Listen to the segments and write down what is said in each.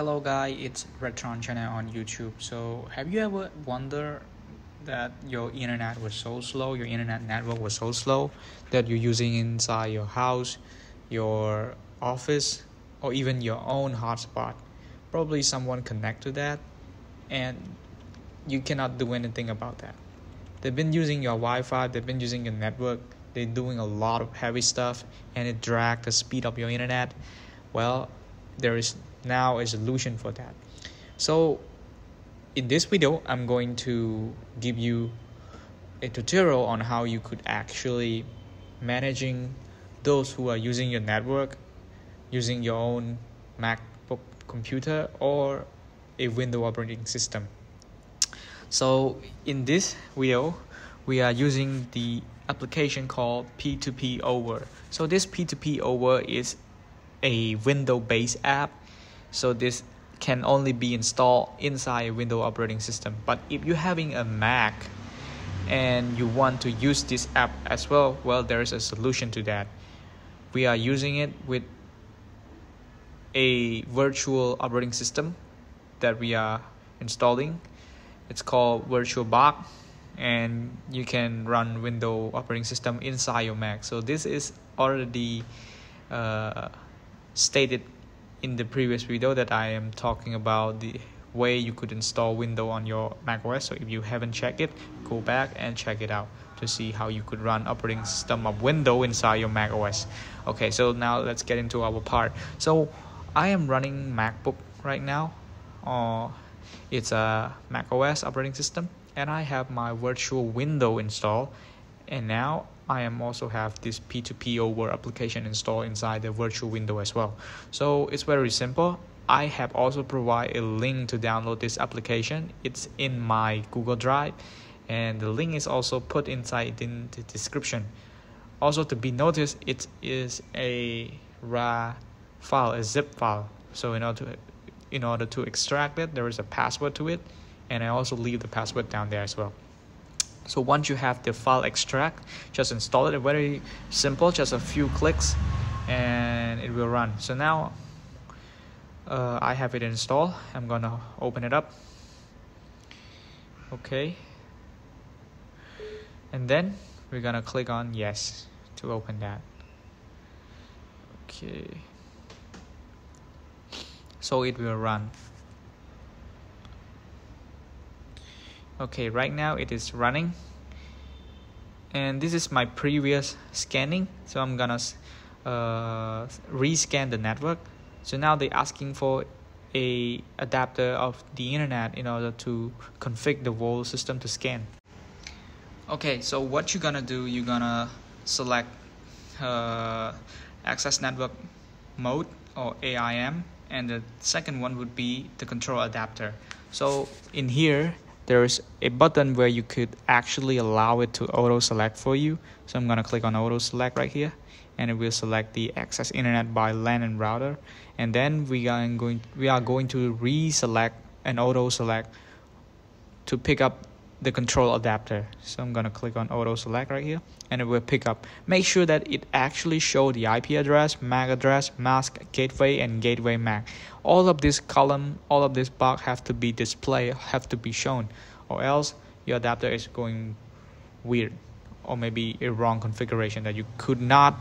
Hello guys, it's Redtron channel on YouTube. So have you ever wondered that your internet was so slow, your internet network was so slow that you're using inside your house, your office, or even your own hotspot? Probably someone connect to that and you cannot do anything about that. They've been using your Wi-Fi, they've been using your network, they're doing a lot of heavy stuff and it drag the speed of your internet. Well, there is now a solution for that. So in this video i'm going to give you a tutorial on how you could actually managing those who are using your network using your own macbook computer or a windows operating system. So in this video we are using the application called P2pover. So this P2pover is a window based app so this can only be installed inside a Windows operating system. But if you're having a Mac and you want to use this app as well, well, there is a solution to that. We are using it with a virtual operating system that we are installing. It's called VirtualBox and you can run Windows operating system inside your Mac. So this is already uh, stated in the previous video that I am talking about the way you could install window on your Mac OS. So if you haven't checked it, go back and check it out to see how you could run operating system of window inside your Mac OS. Okay, so now let's get into our part. So I am running MacBook right now. Uh, it's a Mac OS operating system and I have my virtual window installed and now I am also have this P2pover application installed inside the virtual window as well. So it's very simple. I have also provide a link to download this application. It's in my Google Drive and the link is also put inside in the description. Also to be noticed, it is a RAR file, a zip file. So in order to in order to extract it, there is a password to it, and I also leave the password down there as well so once you have the file extract just install it. Very simple just a few clicks and it will run. So now uh, I have it installed. I'm gonna open it up. Okay. And then we're gonna click on yes to open that. Okay. So it will run okay right now it is running. And this is my previous scanning. So I'm gonna uh, rescan the network. So now they're asking for a adapter of the internet in order to configure the whole system to scan. Okay so what you're gonna do you're gonna select uh, access network mode or AIM and the second one would be the control adapter. So in here there's a button where you could actually allow it to auto select for you. So I'm gonna click on auto select right here and it will select the access internet by LAN and router. And then we are going we are going to reselect and auto select to pick up the control adapter. So I'm gonna click on auto select right here and it will pick up. Make sure that it actually show the IP address MAC address mask gateway and gateway MAC all of this column all of this box have to be displayed have to be shown or else your adapter is going weird or maybe a wrong configuration that you could not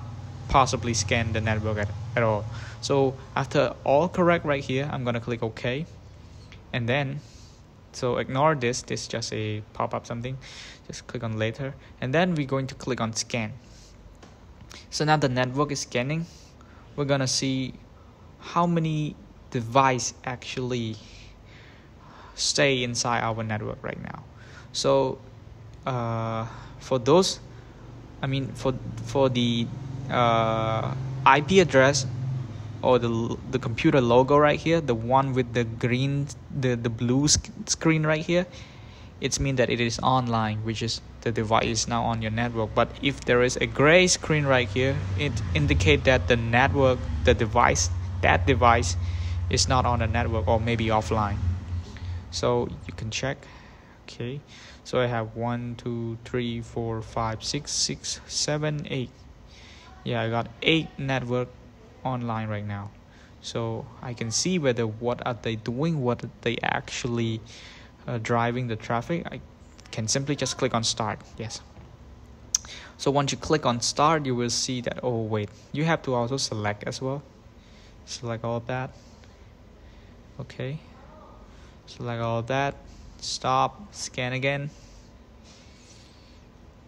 possibly scan the network at, at all. So after all correct right here I'm gonna click OK. And then so ignore this this is just a pop-up something. Just click on later. And then we're going to click on scan. So now the network is scanning. We're gonna see how many device actually stay inside our network right now. So uh, for those I mean for for the uh, IP address or the the computer logo right here the one with the green the the blue sc screen right here it's mean that it is online which is the device is now on your network. But if there is a gray screen right here it indicate that the network the device that device is not on the network or maybe offline. So you can check. Okay. So i have one two three four five six six seven eight. Yeah i got eight network online right now. So I can see whether what are they doing what are they actually uh, driving the traffic. I can simply just click on start. Yes. So once you click on start you will see that oh wait you have to also select as well. Select all that. Okay. Select all that. Stop. Scan again.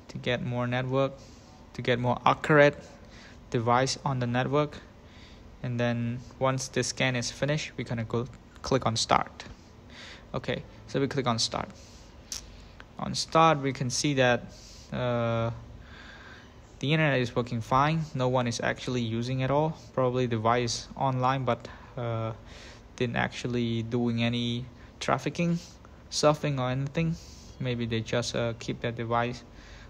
To get more network. To get more accurate device on the network and then once the scan is finished we're gonna go click on start. Okay so we click on start. On start we can see that uh, the internet is working fine. No one is actually using at all. Probably device online but uh, didn't actually doing any trafficking surfing or anything. Maybe they just uh, keep their device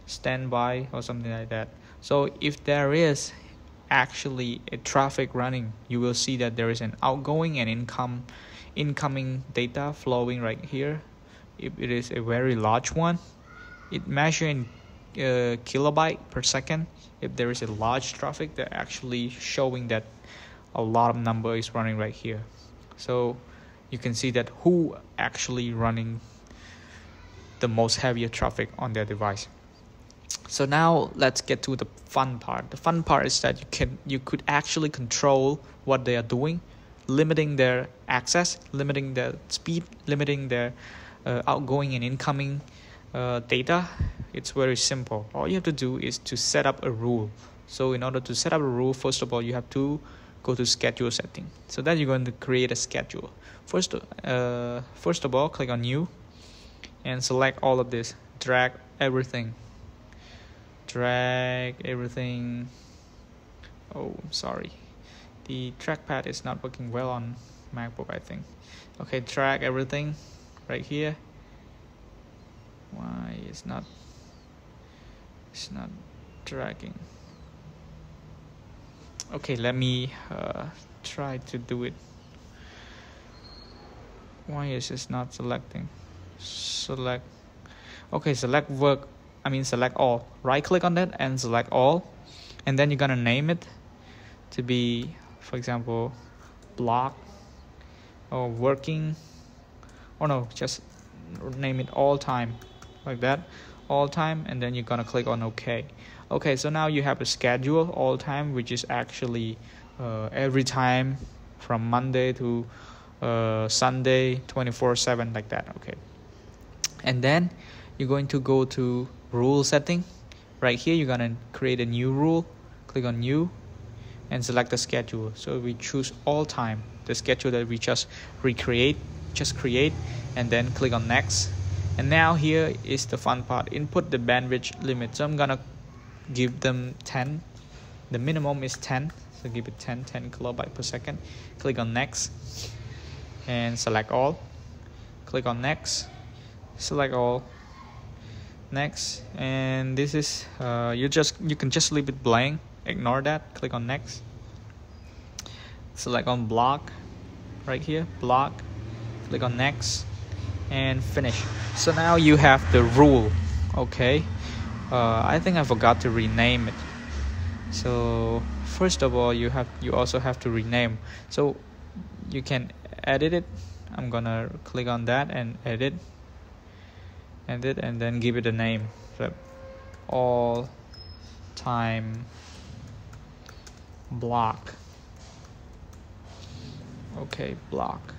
standby or something like that. So if there is actually a traffic running you will see that there is an outgoing and income incoming data flowing right here. If it is a very large one. It measures in uh, kilobyte per second. If there is a large traffic they're actually showing that a lot of number is running right here. So you can see that who actually running the most heavier traffic on their device so now let's get to the fun part. The fun part is that you can you could actually control what they are doing limiting their access limiting their speed limiting their uh, outgoing and incoming uh, data. It's very simple. All you have to do is to set up a rule. So in order to set up a rule first of all you have to go to schedule setting. So then you're going to create a schedule. First uh, first of all click on new and select all of this. Drag everything drag everything. Oh sorry. The trackpad is not working well on MacBook I think. Okay drag everything right here. Why it's not it's not dragging okay let me uh, try to do it. Why is this not selecting? Select. Okay select work I mean select all. Right click on that and select all. And then you're gonna name it to be for example block or working. Or no just name it all time like that. All time and then you're gonna click on ok okay so now you have a schedule all time which is actually uh, every time from monday to uh, sunday 24 7 like that okay. And then you're going to go to rule setting. Right here you're gonna create a new rule. Click on new and select the schedule. So we choose all time. The schedule that we just recreate just create and then click on next. And now here is the fun part. Input the bandwidth limit. So I'm gonna give them 10 the minimum is 10 so give it 10 10 kilobyte per second. Click on next and select all. Click on next. Select all next. And this is uh, you just you can just leave it blank. Ignore that. Click on next. Select on block. Right here. Block. Click on next. And finish. So now you have the rule. Okay. Uh, I think I forgot to rename it. So first of all you have you also have to rename. So you can edit it. I'm gonna click on that and edit edit and then give it a name. So all time block. Okay block.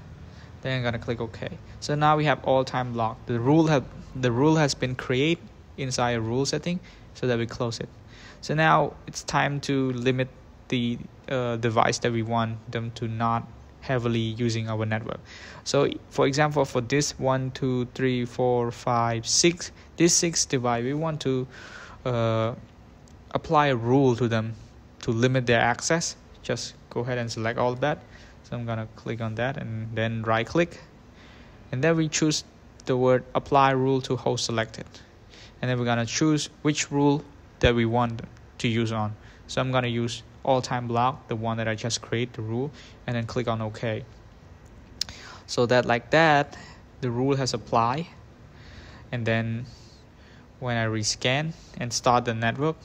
Then I'm gonna click OK. So now we have all time block. The rule have the rule has been created inside a rule setting so that we close it. So now it's time to limit the uh, device that we want them to not heavily using our network. So for example for this one two three four five six this six device we want to uh, apply a rule to them to limit their access. Just go ahead and select all of that. So I'm gonna click on that and then right click and then we choose the word apply rule to host selected. And then we're gonna choose which rule that we want to use on. So I'm gonna use all time block the one that I just create the rule and then click on OK. So that like that the rule has applied. And then when I rescan and start the network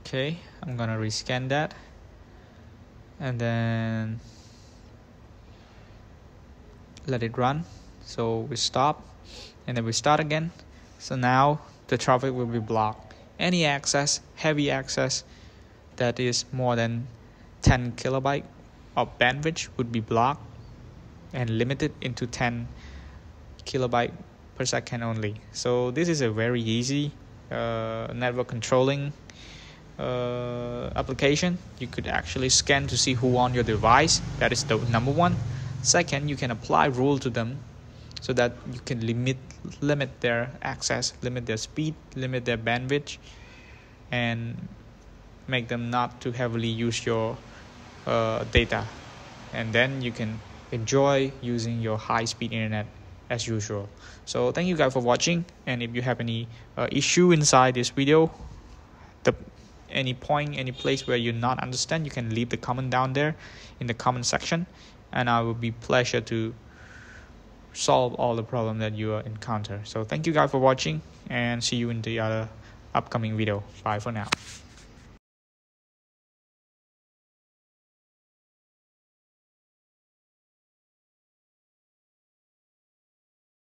okay I'm gonna rescan that. And then let it run. So we stop and then we start again. So now the traffic will be blocked any access heavy access that is more than 10 kilobyte of bandwidth would be blocked and limited into 10 kilobyte per second only. So this is a very easy uh, network controlling uh, application. You could actually scan to see who on your device that is the number one. Second you can apply rule to them so that you can limit limit their access limit their speed limit their bandwidth and make them not too heavily use your uh, data. And then you can enjoy using your high speed internet as usual. So thank you guys for watching and if you have any uh, issue inside this video the any point any place where you not understand you can leave the comment down there in the comment section and i will be pleasure to solve all the problem that you encounter. So thank you guys for watching and see you in the other upcoming video. Bye for now